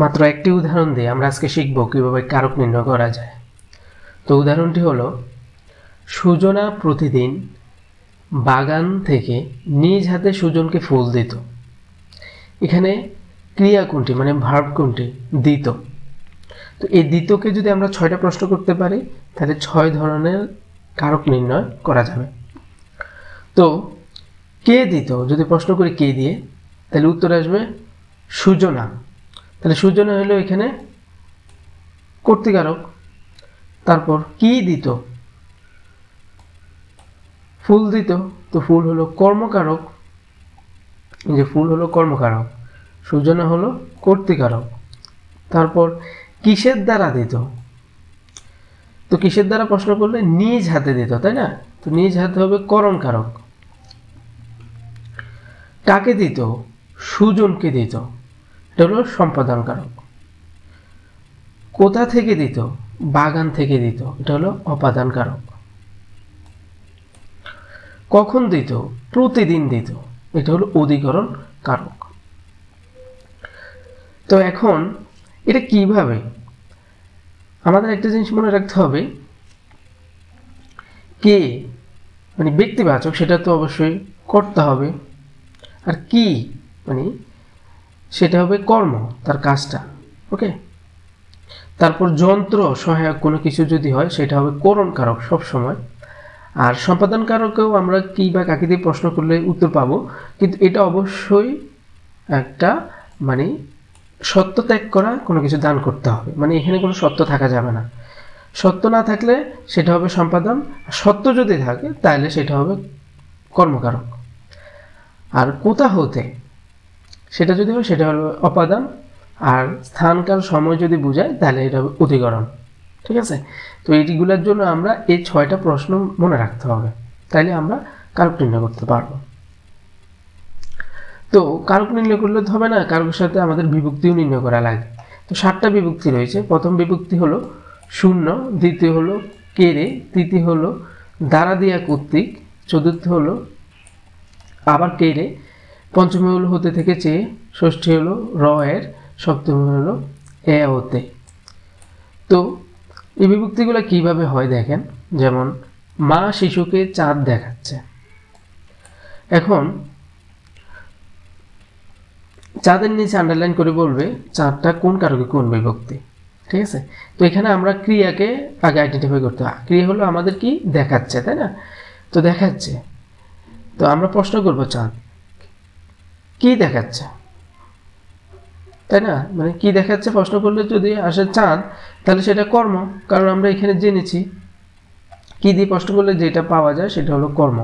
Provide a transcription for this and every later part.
মাত্র একটি উদাহরণ দিয়ে আমরা আজকে শিখব কীভাবে কারক নির্ণয় করা যায়। তো উদাহরণটি হলো, সুজনা প্রতিদিন বাগান থেকে নিজ হাতে সুজনকে ফুল দিত। এখানে ক্রিয়া কোনটি মানে ভার্ব কোনটি, দিত। তো এই দ্বিতকে যদি আমরা ছয়টা প্রশ্ন করতে পারি, তাহলে ছয় ধরনের কারক নির্ণয় করা যাবে। তো কে দিত? যদি প্রশ্ন করি কে দিয়ে, তাহলে উত্তর আসবে সুজনা। তাহলে সুজনা হলো এখানে কর্তিকারক। তারপর কি দিত? ফুল দিত, তো ফুল হলো কর্মকারক। যে ফুল হলো কর্মকারক, সুজনা হলো কর্তিকারক। তারপর কিসের দ্বারা দিত? তো কিসের দ্বারা প্রশ্ন করলে? নিজ হাতে দিত, তাই না? তো নিজ হাতে হবে করণ কারক কাকে দিত? সুজনকে দিত। এটা হলো সম্পাদন কারক কোথা থেকে দিত? বাগান থেকে দিত। এটা হলো অপাদান কারক কখন দিত? প্রতিদিন দিত। এটা হলো অধিকরণ কারক। তো এখন এটা কীভাবে? আমাদের একটা জিনিস মনে রাখতে হবে। কে? মানে ব্যক্তিবাচক সেটা তো অবশ্যই করতে হবে। আর কি? মানে সেটা হবে কর্ম, তার কাজটা, ওকে? তারপর যন্ত্র সহায়ক কোনো কিছু যদি হয়, সেটা হবে করণ কারক সবসময়। আর সম্পাদন কারকেও আমরা কী বা কাকে দিয়ে প্রশ্ন করলে উত্তর পাবো, কিন্তু এটা অবশ্যই একটা মানে সত্য ত্যাগ করা, কোনো কিছু দান করতে হবে। মানে এখানে কোনো সত্য থাকা যাবে না। সত্য না থাকলে সেটা হবে সম্পাদন সত্য যদি থাকে, তাহলে সেটা হবে কর্মকারক। আর কোথা হতে সেটা যদি হয়, সেটা হলো অপাদান। আর স্থানকাল সময় যদি বোঝায়, তাহলে এটা হবে অধিকরণ ঠিক আছে? তো এইগুলোর জন্য আমরা এই ছয়টা প্রশ্ন মনে রাখতে হবে। তাইলে আমরা কারক নির্ণয় করতে পারব। তো কারক নির্ণয় করলে তো হবে না কারকের সাথে আমাদের বিভক্তিও নির্ণয় করা লাগে। তো সাতটা বিভক্তি রয়েছে। প্রথম বিভক্তি হলো শূন্য, দ্বিতীয় হলো কেড়ে তৃতীয় হলো দ্বারা দিয়া কর্তৃক, চতুর্থ হলো আবার কেড়ে পঞ্চমী হলো হতে থেকে চেয়ে ষষ্ঠী হলো র এর সপ্তমী হলো এ হতে তো, এই বিভক্তিগুলো কীভাবে হয় দেখেন? যেমন, মা শিশুকে চাঁদ দেখাচ্ছে। এখন, চাঁদের নিচে আন্ডারলাইন করে বলবে, চাঁদটা কোন কারকে কোন বিভক্তি? ঠিক আছে? তো এখানে আমরা ক্রিয়াকে আগে আইডেন্টিফাই করতে হয় ক্রিয়া হলো আমাদের কি? দেখাচ্ছে, তাই না? তো দেখাচ্ছে। তো আমরা প্রশ্ন করব চাঁদ। কি দেখাচ্ছে? তাই না? মানে কি দেখাচ্ছে? প্রশ্ন করলে যদি আসে চাঁদ তাহলে সেটা কর্ম। কারণ আমরা এখানে জেনেছি, কি দিয়ে প্রশ্ন করলে যেটা পাওয়া যায় সেটা হলো কর্ম।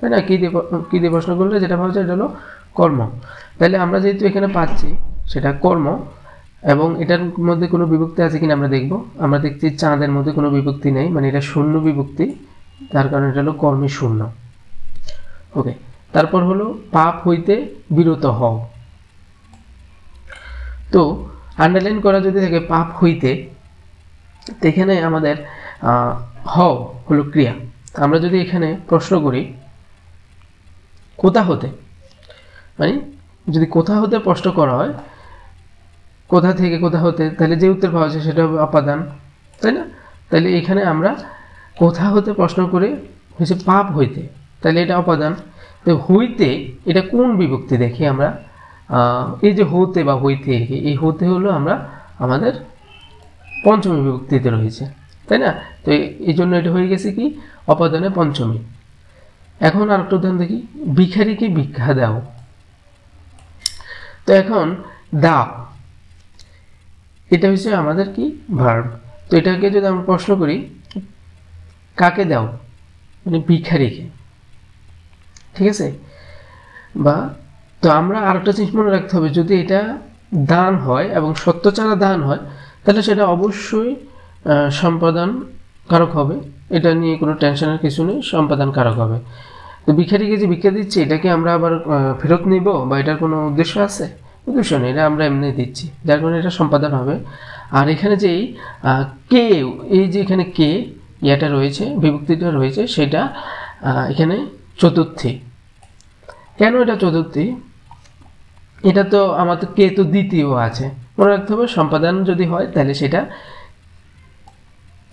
তাই না? কী দিয়ে কী দিয়ে প্রশ্ন করলে যেটা পাওয়া যায় এটা হলো কর্ম। তাহলে আমরা যেহেতু এখানে পাচ্ছি, সেটা কর্ম। এবং এটার মধ্যে কোনো বিভক্তি আছে কিনা আমরা দেখব। আমরা দেখছি চাঁদের মধ্যে কোনো বিভক্তি নেই। মানে এটা শূন্য বিভক্তি। তার কারণে এটা হলো কর্মী শূন্য। ওকে তারপর হলো পাপ হইতে বিরত হও। তো আন্ডারলাইন করা যদি থাকে পাপ হইতে এখানে আমাদের হও হলো ক্রিয়া। আমরা যদি এখানে প্রশ্ন করি, কোথা হতে? মানে যদি কোথা হতে প্রশ্ন করা হয়, কোথা থেকে কোথা হতে, তাহলে যে উত্তর পাওয়া যায় সেটা হবে অপাদান তাই না? তাহলে এখানে আমরা কোথা হতে প্রশ্ন করে হয়েছে পাপ হইতে। তাহলে এটা অপাদান তো হইতে, এটা কোন বিভক্তি দেখি আমরা? এই যে হতে বা হইতে এই হতে হলো আমরা আমাদের পঞ্চমী বিভক্তিতে রয়েছে, তাই না? তো এই জন্য এটা হয়ে গেছে কি? অপাদানে পঞ্চমী। এখন আর একটা উদাহরণ দেখি। ভিখারিকে ভিক্ষা দাও। তো এখন দাও এটা হচ্ছে আমাদের কি? ভার্ব। তো এটাকে যদি আমরা প্রশ্ন করি, কাকে দাও? মানে ভিখারিকে। ঠিক আছে? বা, তো আমরা আরেকটা জিনিস মনে রাখতে হবে, যদি এটা দান হয় এবং সত্য ছাড়া দান হয়, তাহলে সেটা অবশ্যই সম্পাদন কারক হবে। এটা নিয়ে কোনো টেনশনের কিছু নেই সম্পাদন কারক হবে। তো ভিখারিকে যে ভিক্ষা দিচ্ছে, এটাকে আমরা আবার ফেরত নিব বা এটার কোনো উদ্দেশ্য আছে? উদ্দেশ্য নেই, এটা আমরা এমনি দিচ্ছি। যার কারণে এটা সম্পাদন হবে। আর এখানে যে কে, এই যে এখানে কে, ইয়াটা রয়েছে, বিভক্তিটা রয়েছে, সেটা এখানে চতুর্থী। কেন এটা চতুর্থী? এটা তো আমাদের কে তো দ্বিতীয় আছে। মনে রাখতে হবে সম্পাদন যদি হয়, তাহলে সেটা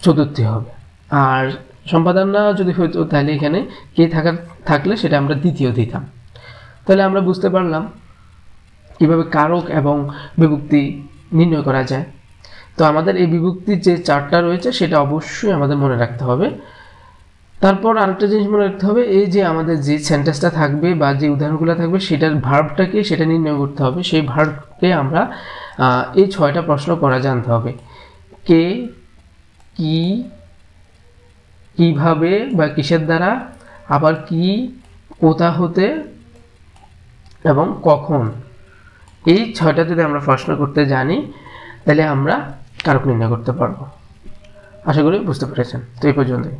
চতুর্থী হবে। আর সম্পাদন না যদি হইতো, তাহলে এখানে কে থাকার থাকলে সেটা আমরা দ্বিতীয় দিতাম। তাহলে আমরা বুঝতে পারলাম কীভাবে কারক এবং বিভক্তি নির্ণয় করা যায়। তো আমাদের এই বিভক্তির যে চারটা রয়েছে, সেটা অবশ্যই আমাদের মনে রাখতে হবে। তারপর আরেকটা জিনিস মনে রাখতে হবে, এই যে আমাদের যে সেন্টেন্সটা থাকবে বা যে উদাহরণগুলো থাকবে, সেটার ভার্বটাকে সেটা নির্ণয় করতে হবে। সেই ভার্বকে আমরা এই ছয়টা প্রশ্ন করা জানতে হবে। কে, কি, কীভাবে বা কিসের দ্বারা, আবার কি, কোথা হতে এবং কখন? এই ছয়টা যদি আমরা প্রশ্ন করতে জানি, তাহলে আমরা কারক নির্ণয় করতে পারব। আশা করি বুঝতে পেরেছেন। তো এই পর্যন্তই।